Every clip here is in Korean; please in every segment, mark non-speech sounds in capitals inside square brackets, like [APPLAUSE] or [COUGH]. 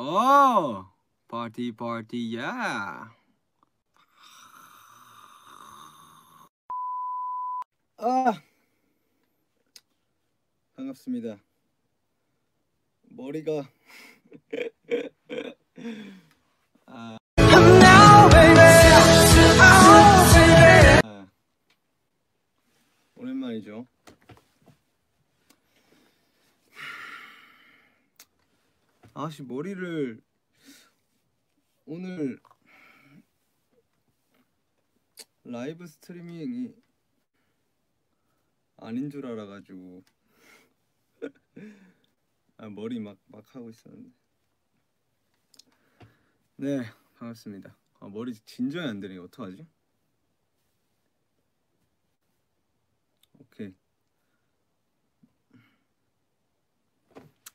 어 파티 파티 야 아, 반갑습니다. 머리가 [LAUGHS] 아, 아, 오랜만이죠. 아씨 머리를 오늘 라이브 스트리밍이 아닌 줄 알아가지고. [LAUGHS] 아 머리 막 막 하고 있었는데. 네 반갑습니다. 아 머리 진정이 안 되네. 어떡하지? 오케이.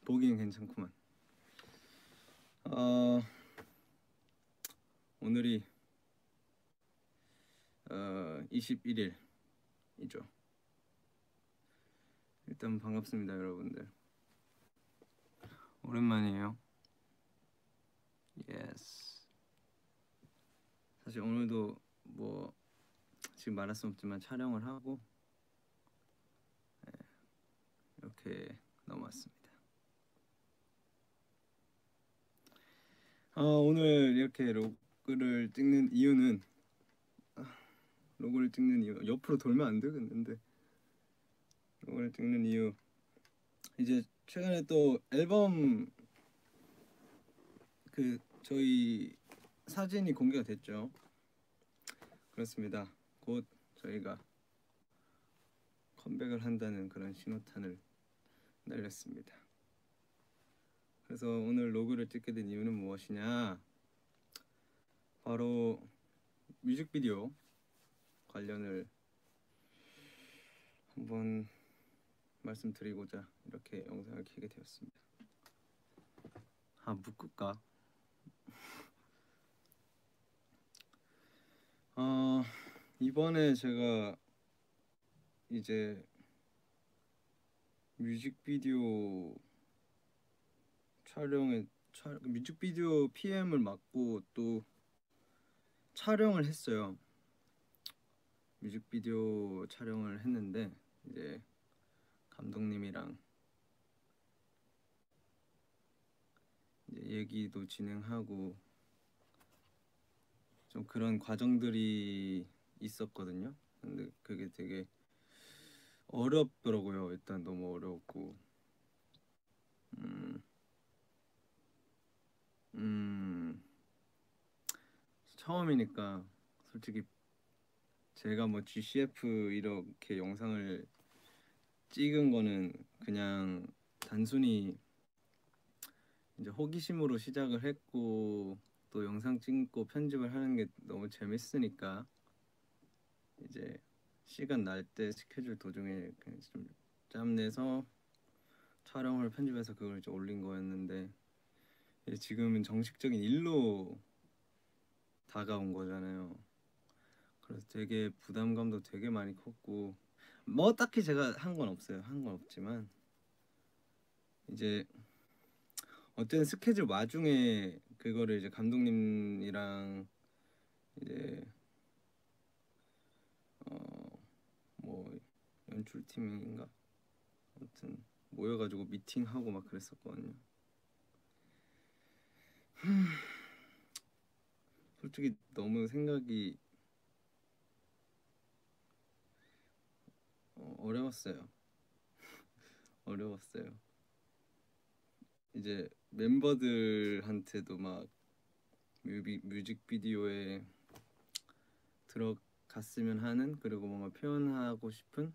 보기엔 괜찮구만 어 오늘이 어 21일이죠. 일단 반갑습니다 여러분들. 오랜만이에요. yes 사실 오늘도 뭐 지금 말할 수 없지만 촬영을 하고 네, 이렇게 넘어왔습니다 아 오늘 이렇게 로그를 찍는 이유는 아, 로그를 찍는 이유 옆으로 돌면 안 되겠는데 이걸 찍는 이유 이제 최근에 또 앨범 그 저희 사진이 공개가 됐죠. 그렇습니다. 곧 저희가 컴백을 한다는 그런 신호탄을 날렸습니다. 그래서 오늘 로그를 찍게 된 이유는 무엇이냐? 바로 뮤직비디오 관련을 한번 말씀드리고자 이렇게 영상을 켜게 되었습니다. 아 묶을까? [LAUGHS] 어 이번에 제가 이제 뮤직비디오 촬영에 촬 뮤직비디오 PM을 맡고 또 촬영을 했어요. 뮤직비디오 촬영을 했는데 이제 감독님이랑 이제 얘기도 진행하고 좀 그런 과정들이 있었거든요. 근데 그게 되게 어렵더라고요. 일단 너무 어려웠고, 음, 처음이니까 솔직히 제가 뭐 GCF 이렇게 영상을 찍은 거는 그냥 단순히 이제 호기심으로 시작을 했고 또 영상 찍고 편집을 하는 게 너무 재밌으니까 이제 시간 날 때 스케줄 도중에 좀 짬내서 촬영을 편집해서 그걸 이제 올린 거였는데 지금은 정식적인 일로 다가온 거잖아요. 그래서 되게 부담감도 되게 많이 컸고 뭐 딱히 제가 한 건 없어요. 한 건 없지만 이제 어쨌든 스케줄 와중에 그거를 이제 감독님이랑 이제 어뭐 연출팀인가 아무튼 모여가지고 미팅하고 막 그랬었거든요. 솔직히 너무 생각이 어, 어려웠어요. [LAUGHS] 어려웠어요. 이제 멤버들한테도 막 뮤비, 뮤직비디오에 들어갔으면 하는 그리고 뭔가 표현하고 싶은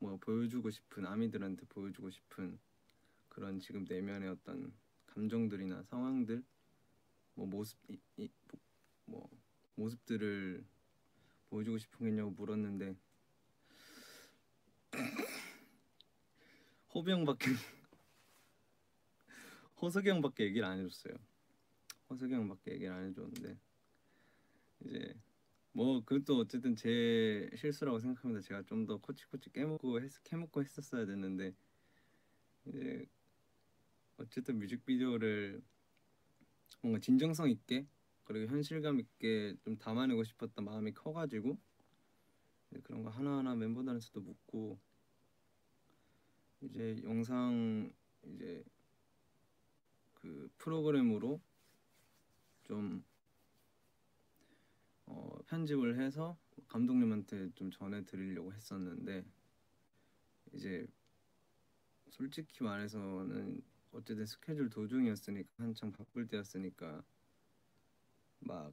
뭐 보여주고 싶은 아미들한테 보여주고 싶은 그런 지금 내면의 어떤 감정들이나 상황들 뭐 모습 이, 이, 뭐 모습들을 보여주고 있냐고 물었는데 [LAUGHS] 호비 형밖에 호석이 형밖에 얘기를 안 해줬어요. 호석이 형밖에 얘기를 안 해줬는데 이제 뭐 그것도 어쨌든 제 실수라고 생각합니다. 제가 좀 더 코치코치 깨먹고 했, 캐먹고 했었어야 됐는데 이제 어쨌든 뮤직비디오를 뭔가 진정성 있게 그리고 현실감 있게 좀 담아내고 싶었던 마음이 커가지고 그런 거 하나하나 멤버들한테도 묻고 이제 영상 이제 그 프로그램으로 좀 어, 편집을 해서 감독님한테 좀 전해드리려고 했었는데 이제 솔직히 말해서는 어쨌든 스케줄 도중이었으니까 한창 바쁠 때였으니까 막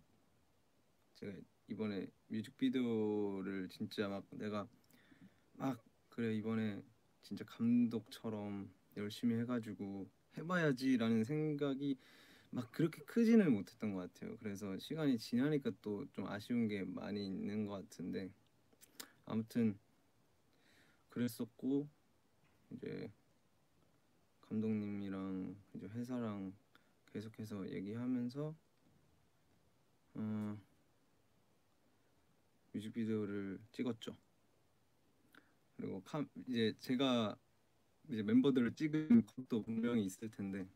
제가 이번에 뮤직비디오를 진짜 막 내가 막 그래 이번에 진짜 감독처럼 열심히 해가지고 해봐야지라는 생각이 막 그렇게 크지는 못했던 것 같아요. 그래서 시간이 지나니까 또 좀 아쉬운 게 많이 있는 것 같은데 아무튼 그랬었고 이제 감독님이랑 이제 회사랑 계속해서 얘기하면서 어, 뮤직비디오를 찍었죠. 그리고 카, 이제 제가 이제 멤버들을 찍은 것도 분명히 있을 텐데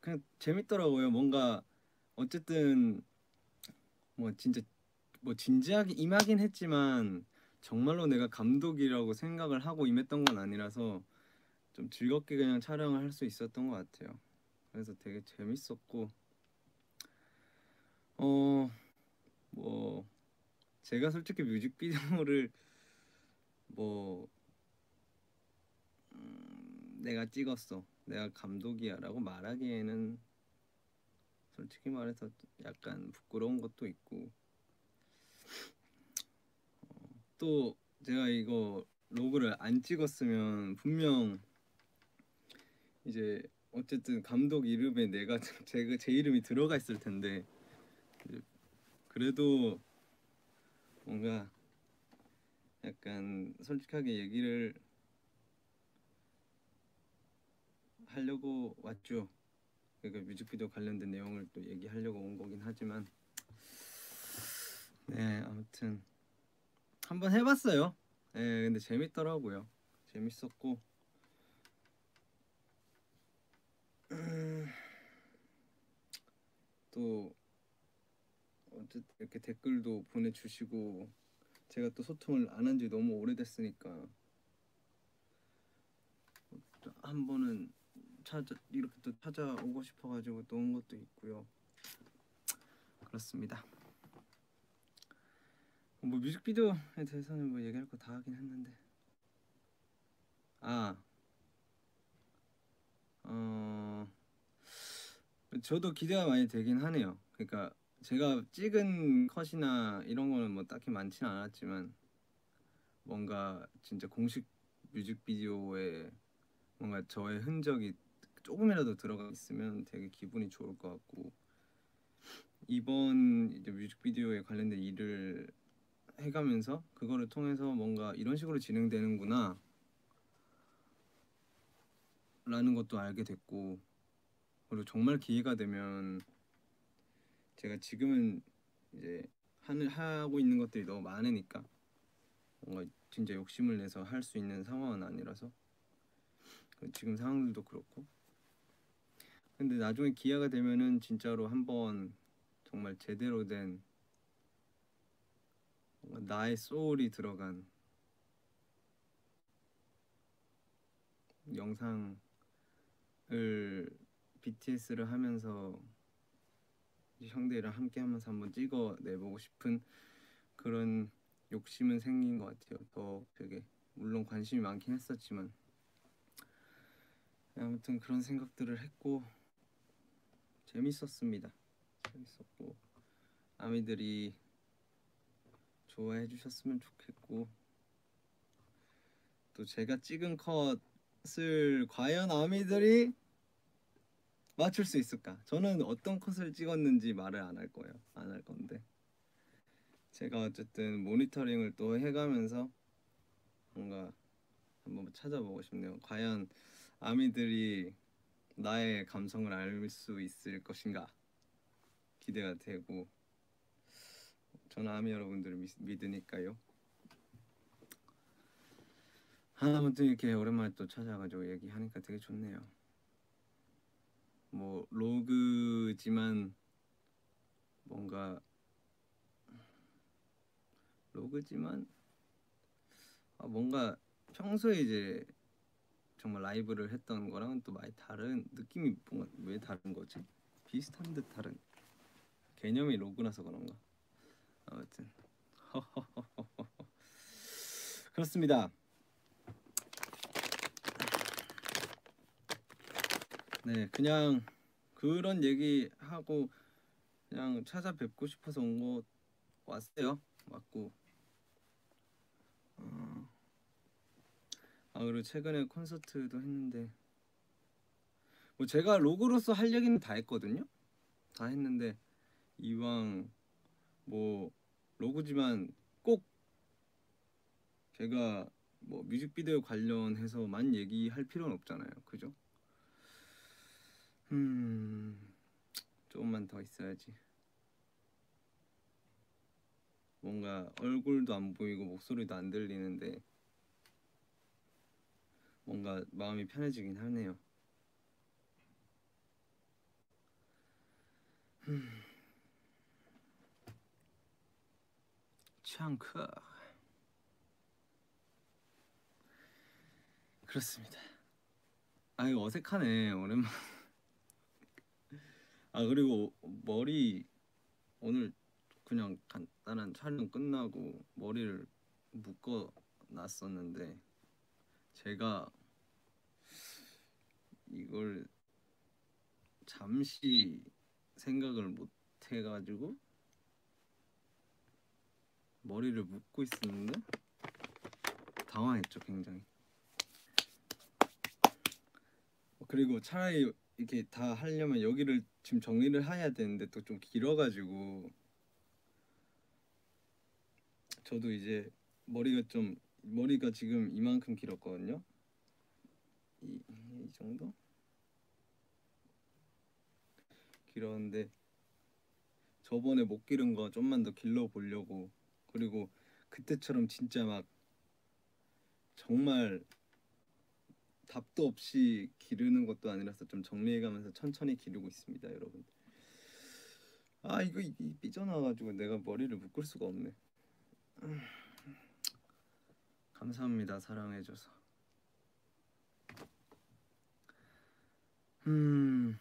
그냥 재밌더라고요. 뭔가 어쨌든 뭐 진짜 뭐 진지하게 임하긴 했지만 정말로 내가 감독이라고 생각을 하고 임했던 건 아니라서 좀 즐겁게 그냥 촬영을 할 수 있었던 것 같아요. 그래서 되게 재밌었고 어 뭐 제가 솔직히 뮤직비디오를 뭐 음, 내가 찍었어 내가 감독이야라고 말하기에는 솔직히 말해서 약간 부끄러운 것도 있고 어, 또 제가 이거 로그를 안 찍었으면 분명 이제 어쨌든 감독 이름에 내가 [LAUGHS] 제가 제 이름이 들어가 있을 텐데 그래도 뭔가 약간 솔직하게 얘기를 하려고 왔죠. 그러니까 뮤직비디오 관련된 내용을 또 얘기하려고 온 거긴 하지만 네 아무튼 한번 해봤어요. 네 근데 재밌더라고요. 재밌었고 또 어쨌든 이렇게 댓글도 보내주시고 제가 또 소통을 안 한 지 너무 오래됐으니까 한 번은 찾아 이렇게 또 찾아오고 싶어가지고 또 온 것도 있고요. 그렇습니다. 뭐 뮤직비디오에 대해서는 뭐 얘기할 거 다 하긴 했는데 아 어, 저도 기대가 많이 되긴 하네요. 그러니까 제가 찍은 컷이나 이런 거는 뭐 딱히 많지는 않았지만 뭔가 진짜 공식 뮤직비디오에 뭔가 저의 흔적이 조금이라도 들어가 있으면 되게 기분이 좋을 것 같고 이번 이제 뮤직비디오에 관련된 일을 해가면서 그거를 통해서 뭔가 이런 식으로 진행되는구나 라는 것도 알게 됐고 그리고 정말 기회가 되면 제가 지금은 이제 하는 하고 있는 것들이 너무 많으니까 뭔가 진짜 욕심을 내서 할 수 있는 상황은 아니라서. 지금 상황들도 그렇고. 근데 나중에 기회가 되면은 진짜로 한번 정말 제대로 된 나의 소울이 들어간 영상을 BTS를 하면서 형들이랑 함께 하면서 한번 찍어 내보고 싶은 그런 욕심은 생긴 것 같아요. 더 되게 물론 관심이 많긴 했었지만 아무튼 그런 생각들을 했고 재밌었습니다. 재밌었고 아미들이 좋아해 주셨으면 좋겠고 또 제가 찍은 컷을 과연 아미들이 맞출 수 있을까? 저는 어떤 컷을 찍었는지 말을 안 할 거예요. 안 할 건데 제가 어쨌든 모니터링을 또 해가면서 뭔가 한번 찾아보고 싶네요. 과연 아미들이 나의 감성을 알 수 있을 것인가 기대가 되고 저는 아미 여러분들을 믿, 믿으니까요. 아무튼 이렇게 오랜만에 또 찾아가지고 얘기하니까 되게 좋네요. 뭐 로그 로그지만 뭔가 로그지만 아 뭔가 평소에 이제 정말 라이브를 했던 거랑은 또 많이 다른 느낌이 뭔가 왜 다른 거지? 비슷한 듯 다른 개념이 로그라서 그런가? 아무튼 [LAUGHS] 그렇습니다. 네, 그냥 그런 얘기 하고 그냥 찾아뵙고 싶어서 온 거 왔어요. 맞고. 어. 아 그리고 최근에 콘서트도 했는데 뭐 제가 로그로서 할 얘기는 다 했거든요. 다 했는데 이왕 뭐 로그지만 꼭 제가 뭐 뮤직비디오 관련해서 만 얘기할 필요는 없잖아요. 그죠? 음 조금만 더 있어야지. 뭔가 얼굴도 안 보이고 목소리도 안 들리는데 뭔가 마음이 편해지긴 하네요. 음. 창크 그렇습니다. 아 이거 어색하네 오랜만. 아 그리고 머리 오늘 그냥 간단한 촬영 끝나고 머리를 묶어 놨었는데 제가 이걸 잠시 생각을 못 해가지고 머리를 묶고 있었는데 당황했죠 굉장히. 그리고 차라리 이렇게 다 하려면 여기를 지금 정리를 해야 되는데 또 좀 길어가지고. 저도 이제 머리가 좀 머리가 지금 이만큼 길었거든요. 이, 이 정도? 길었는데 저번에 못 기른 거 좀만 더 길러 보려고. 그리고 그때처럼 진짜 막 정말 답도 없이 기르는 것도 아니라서 좀 정리해가면서 천천히 기르고 있습니다, 여러분. 아 이거 이, 삐져나와가지고 내가 머리를 묶을 수가 없네. 감사합니다, 사랑해줘서. 음.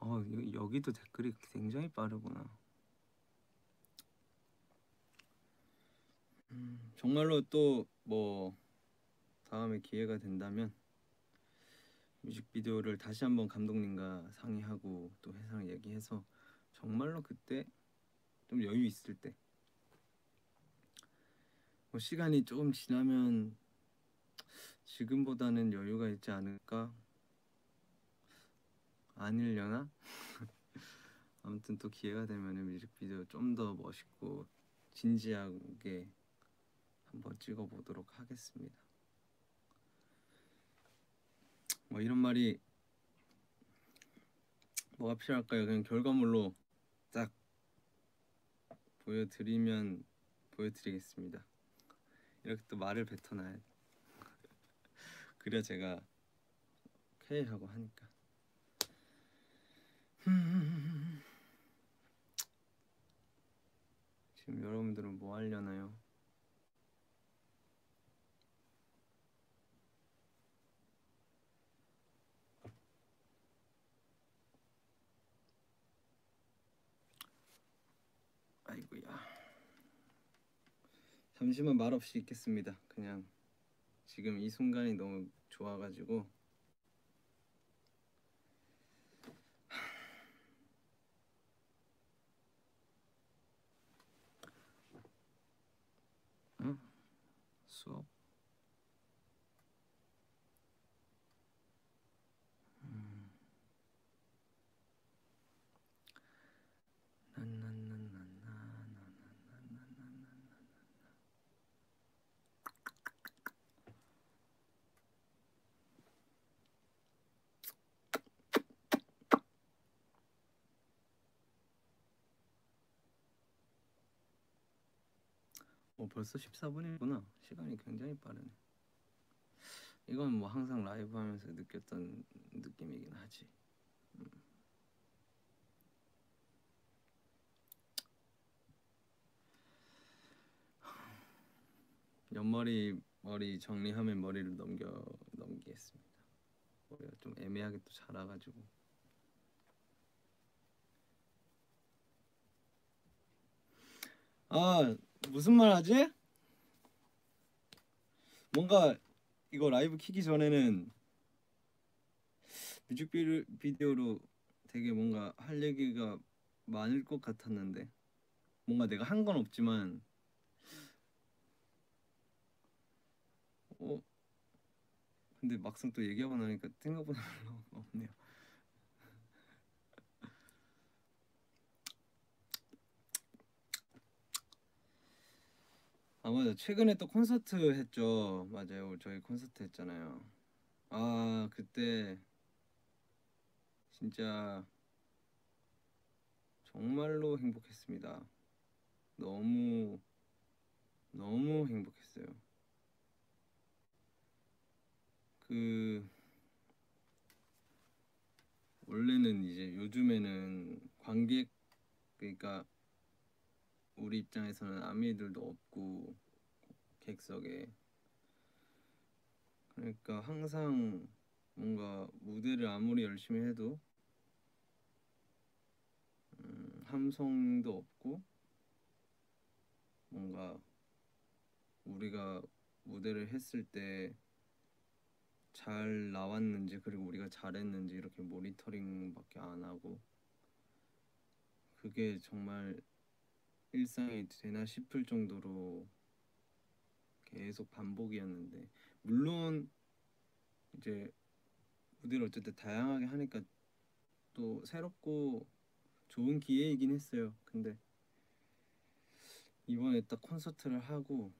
어, 여기도 댓글이 굉장히 빠르구나. 음, 정말로 또 뭐 다음에 기회가 된다면 뮤직비디오를 다시 한번 감독님과 상의하고 또 회사랑 얘기해서 정말로 그때 좀 여유 있을 때 뭐 시간이 조금 지나면 지금보다는 여유가 있지 않을까 아닐려나? [LAUGHS] 아무튼 또 기회가 되면 뮤직비디오 좀 더 멋있고 진지하게 한번 찍어보도록 하겠습니다. 뭐 이런 말이 뭐가 필요할까요? 그냥 결과물로 딱 보여드리면 보여드리겠습니다. 이렇게 또 말을 뱉어놔야 [LAUGHS] 그래야 제가 회의하고 하니까. 지금 여러분들은 뭐 하려나요? 아이고야. 잠시만 말없이 있겠습니다. 그냥 지금 이 순간이 너무 좋아가지고 응? 수업 어, 벌써 14분이구나. 시간이 굉장히 빠르네. 이건 뭐 항상 라이브 하면서 느꼈던 느낌이긴 하지. 음. 옆머리 머리 정리하면 머리를 넘겨 넘기겠습니다. 머리가 좀 애매하게 또 자라가지고. 아 무슨 말 하지? 뭔가 이거 라이브 키기 전에는 뮤직비디오로 되게 뭔가 할 얘기가 많을 것 같았는데 뭔가 내가 한 건 없지만 어 근데 막상 또 얘기하고 나니까 생각보다 별로 [LAUGHS] 없네요. 아 맞아 최근에 또 콘서트 했죠. 맞아요. 저희 콘서트 했잖아요. 아 그때 진짜 정말로 행복했습니다. 너무 너무 행복했어요. 그 원래는 이제 요즘에는 관객 그러니까 우리 입장에서는 아미들도 없고 객석에. 그러니까 항상 뭔가 무대를 아무리 열심히 해도 음, 함성도 없고 뭔가 우리가 무대를 했을 때 잘 나왔는지 그리고 우리가 잘했는지 이렇게 모니터링밖에 안 하고 그게 정말 일상이 되나 싶을 정도로 계속 반복이었는데 물론 이제 무대를 어쨌든 다양하게 하니까 또 새롭고 좋은 기회이긴 했어요. 근데 이번에 딱 콘서트를 하고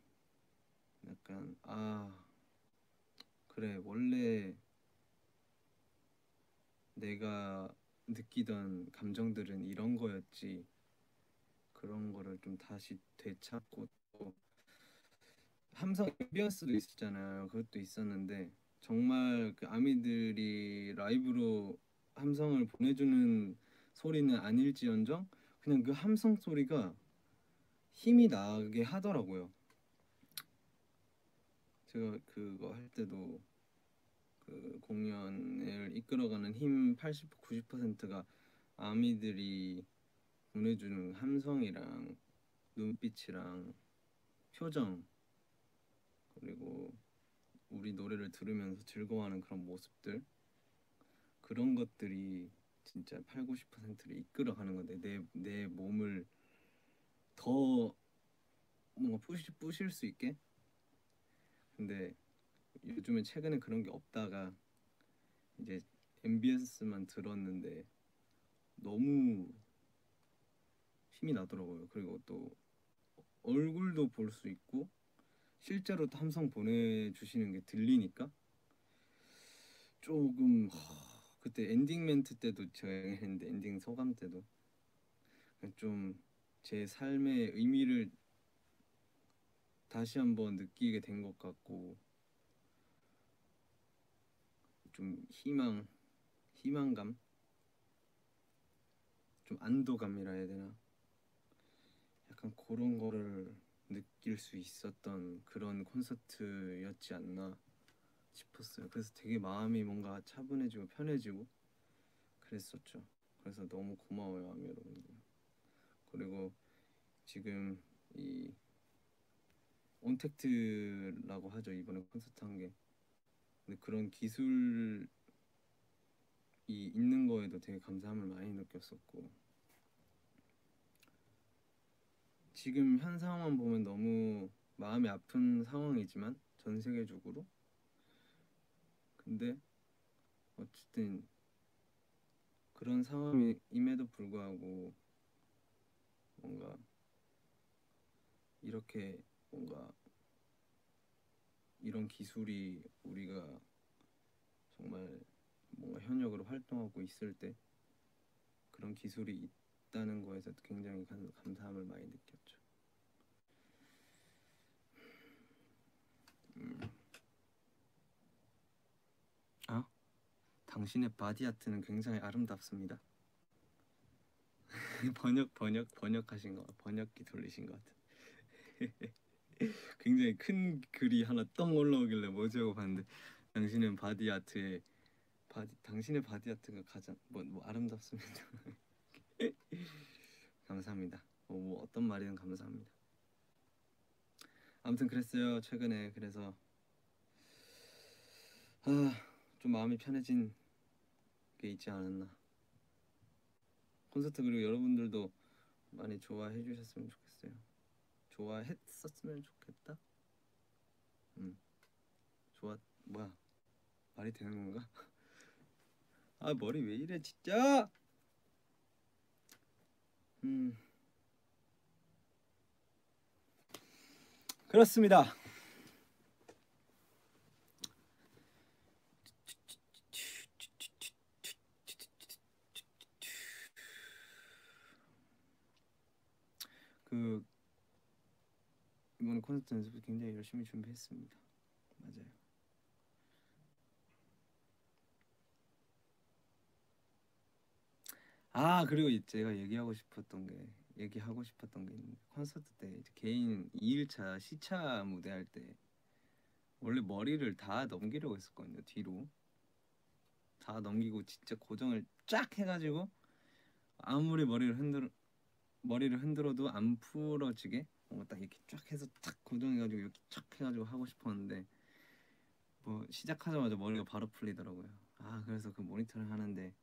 약간 아 그래 원래 내가 느끼던 감정들은 이런 거였지 그런 거를 좀 다시 되찾고 또 함성 앰비언스도 있었잖아요. 그것도 있었는데 정말 그 아미들이 라이브로 함성을 보내주는 소리는 아닐지언정 그냥 그 함성 소리가 힘이 나게 하더라고요. 제가 그거 할 때도 그 공연을 이끌어가는 힘 80, 90%가 아미들이 보내주는 함성이랑 눈빛이랑 표정 그리고 우리 노래를 들으면서 즐거워하는 그런 모습들 그런 것들이 진짜 8, 90%를 이끌어가는 건데 내, 내 몸을 더 뭔가 부시, 부실 수 있게? 근데 요즘에 최근에 그런 게 없다가 이제 MBS만 들었는데 너무 힘이 나더라고요. 그리고 또 얼굴도 볼 수 있고 실제로 함성 보내주시는 게 들리니까 조금 그때 엔딩 멘트 때도 제가 했는데 [LAUGHS] 엔딩 소감 때도 좀 제 삶의 의미를 다시 한번 느끼게 된 것 같고 좀 희망 희망감 좀 안도감이라 해야 되나 약간 그런 거를 느낄 수 있었던 그런 콘서트였지 않나 싶었어요. 그래서 되게 마음이 뭔가 차분해지고 편해지고 그랬었죠. 그래서 너무 고마워요, 아미 여러분들. 그리고 지금 이 온택트라고 하죠 이번에 콘서트 한 게. 근데 그런 기술이 있는 거에도 되게 감사함을 많이 느꼈었고 지금 현 상황만 보면 너무 마음이 아픈 상황이지만 전 세계적으로 근데 어쨌든 그런 상황임에도 불구하고 뭔가 이렇게 뭔가 이런 기술이 우리가 정말 뭔가 현역으로 활동하고 있을 때 그런 기술이 있다는 거에서 굉장히 감사함을 많이 느꼈죠. 음. 당신의 body art는 굉장히 아름답습니다. [LAUGHS] 번역 번역 번역하신 거 번역기 돌리신 것 같은. [LAUGHS] 굉장히 큰 글이 하나 떡 올라오길래 뭐지 하고 봤는데 당신은 body art에 body 당신의 body art가 가장 뭐, 뭐 아름답습니다. [LAUGHS] 감사합니다. 뭐, 뭐 어떤 말이든 감사합니다. 아무튼 그랬어요 최근에 그래서 아 좀 마음이 편해진 게 있지 않았나. 콘서트 그리고 여러분들도 많이 좋아해 주셨으면 좋겠어요. 좋아했었으면 좋겠다. 음, 좋아 뭐야 말이 되는 건가? [LAUGHS] 아 머리 왜 이래 진짜? 음 그렇습니다. 그 이번 콘서트 연습을 굉장히 열심히 준비했습니다. 맞아요. 아 그리고 제가 얘기하고 싶었던 게 얘기하고 싶었던 게 있는데 콘서트 때 개인 2일차 시차 무대 할 때 원래 머리를 다 넘기려고 했었거든요 뒤로 다 넘기고 진짜 고정을 쫙 해가지고 아무리 머리를 흔들 머리를 흔들어도 안 풀어지게 뭔가 딱 이렇게 쫙 해서 탁 고정해가지고 이렇게 쫙 해가지고 하고 싶었는데 뭐 시작하자마자 머리가 바로 풀리더라고요. 아 그래서 그 모니터를 하는데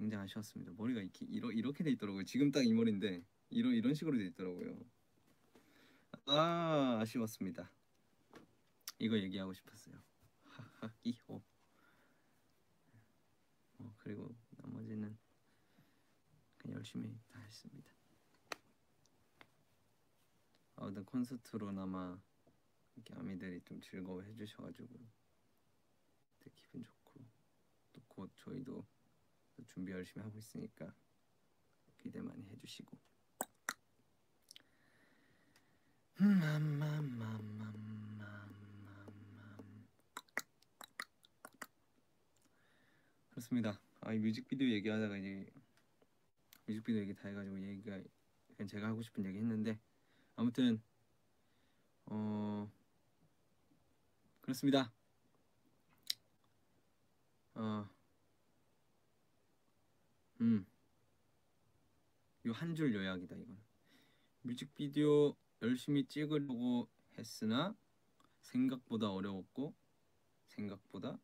굉장히 아쉬웠습니다. 머리가 이렇게 이러, 이렇게 돼 있더라고요. 지금 딱 이 머리인데 이런 이런 식으로 돼 있더라고요. 아 아쉬웠습니다. 이거 얘기하고 싶었어요. 이호. 어 그리고 나머지는 그냥 열심히 다 했습니다. 아무튼 콘서트로나마 이렇게 아미들이 좀 즐거워해 주셔가지고 기분 좋고 또 곧 저희도 또 준비 열심히 하고 있으니까 기대 많이 해주시고 그렇습니다. 아, 이 뮤직비디오 얘기하다가 이제 뮤직비디오 얘기 다 해가지고 얘기가 그냥 제가 하고 싶은 얘기 했는데 아무튼 어 그렇습니다. 어 음. 요한줄 요약이다 이건. 뮤직비디오 열심히 찍으려고 했으나 생각보다 어려웠고 생각보다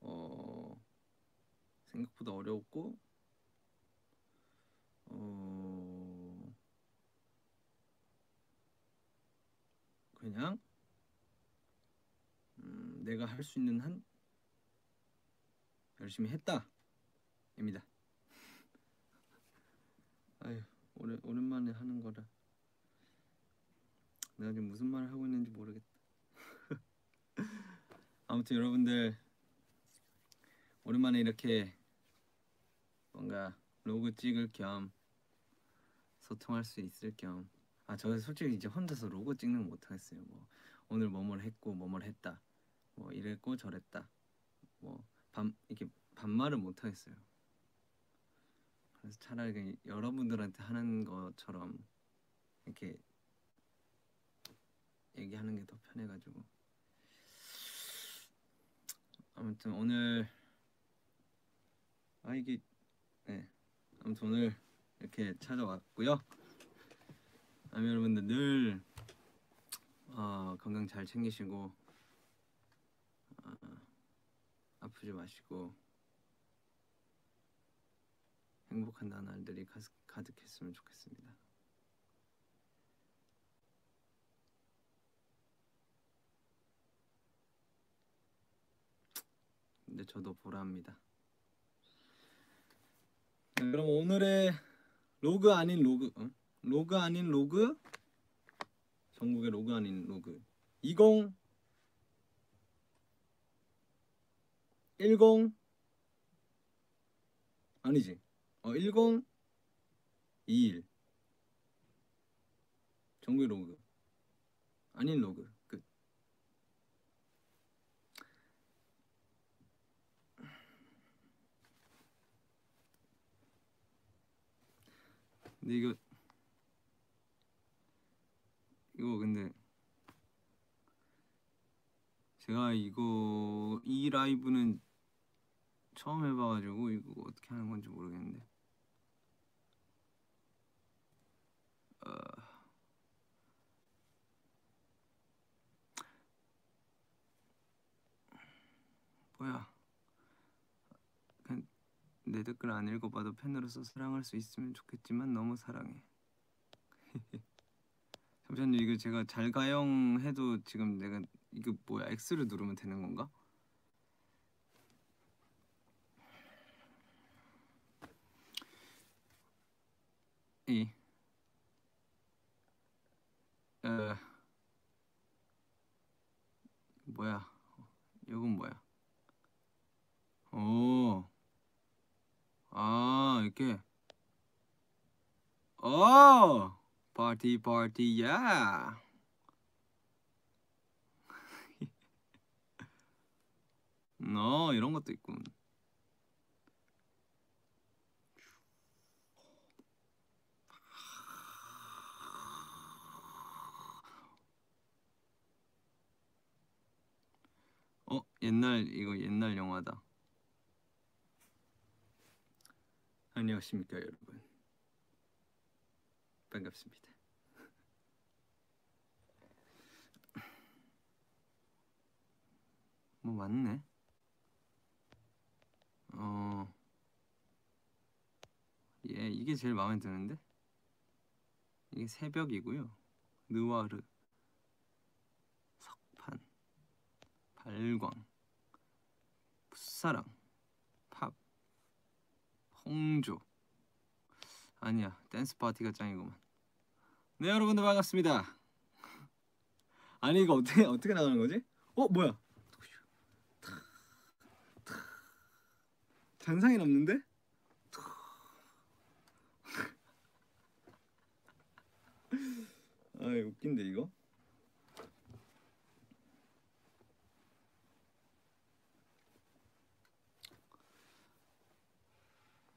어 생각보다 어려웠고 어 그냥 음, 내가 할 수 있는 한 열심히 했다 입니다. 아유 오래 오랜만에 하는 거라 내가 지금 무슨 말을 하고 있는지 모르겠다. [LAUGHS] 아무튼 여러분들 오랜만에 이렇게 뭔가 로그 찍을 겸 소통할 수 있을 겸 아, 저 솔직히 이제 혼자서 로고 찍는 거 못하겠어요. 뭐 오늘 뭐뭘 했고 뭐뭘 했다. 뭐 이랬고 저랬다. 뭐반 이렇게 반말을 못하겠어요. 그래서 차라리 그냥 여러분들한테 하는 것처럼 이렇게 얘기하는 게 더 편해가지고. 아무튼 오늘 아 이게 네. 아무튼 오늘 이렇게 찾아왔고요. 아미 여러분들 늘 어, 건강 잘 챙기시고 어, 아프지 마시고 행복한 나날들이 가득, 가득했으면 좋겠습니다. 근데 저도 보라합니다. 네, 그럼 오늘의 로그 아닌 로그 어? 로그 아닌 log 정국의 log 아닌 로그 20 10 아니지 어, 1021 정규 로그. 아닌 로그. 끝. 근데 이거 이거 근데 제가 이거 이 라이브는 처음 해봐가지고 이거 어떻게 하는 건지 모르겠는데. 어... 뭐야. 내 댓글 안 읽어봐도 팬으로서 사랑할 수 있으면 좋겠지만 너무 사랑해. [LAUGHS] 잠시만요. 이거 제가 잘 가영 해도 지금 내가 이거 뭐야 X를 누르면 되는 건가? 이 어, 뭐야? 이건 뭐야? 오, 아 이렇게. 오! 파티 파티 야! [LAUGHS] 어, 이런 것도 있군. 어, 옛날 이거 옛날 영화다. 안녕하십니까, 여러분. 반갑습니다. 뭐 맞네. 어, 예, 이게 제일 마음에 드는데? 이게 새벽이고요. 느와르, 석판, 발광, 풋사랑, 팝, 홍조. 아니야, 댄스 파티가 짱이구만. 네, 여러분들 반갑습니다. 아니 이거 어떻게 어떻게 나가는 거지? 어, 뭐야? 잔상이 없는데? [LAUGHS] 아 웃긴데 이거?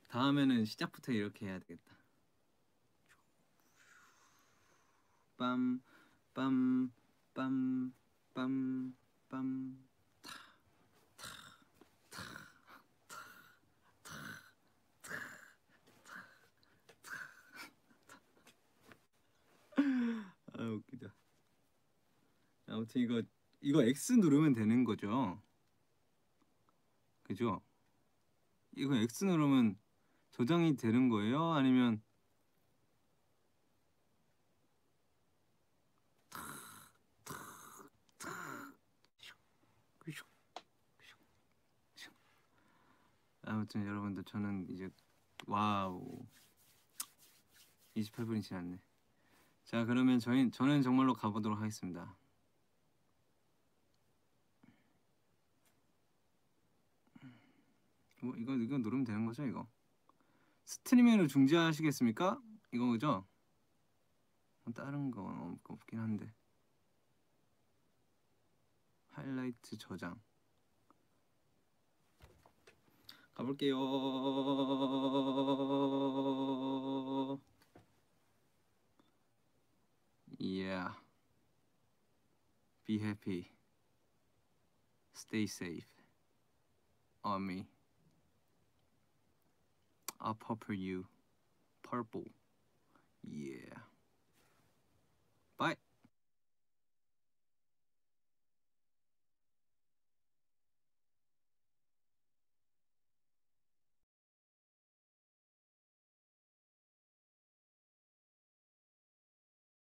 다음에는 시작부터 이렇게 해야 되겠다. 빰, 빰, 빰, 빰, 빰. 아 웃기다. 아무튼 이거 이거 X 누르면 되는 거죠? 그죠? 이거 X 누르면 저장이 되는 거예요? 아니면 아무튼 여러분들 저는 이제 와우 28분이 지났네. 자 그러면 저희 저는 정말로 가보도록 하겠습니다. 뭐 이거 이거 누르면 되는 거죠 이거? 스트리밍을 중지하시겠습니까? 이거 그죠? 뭐 다른 건 없긴 한데 하이라이트 저장 가볼게요. Yeah. Be happy. Stay safe. On me. I'll purple you. Purple. Yeah.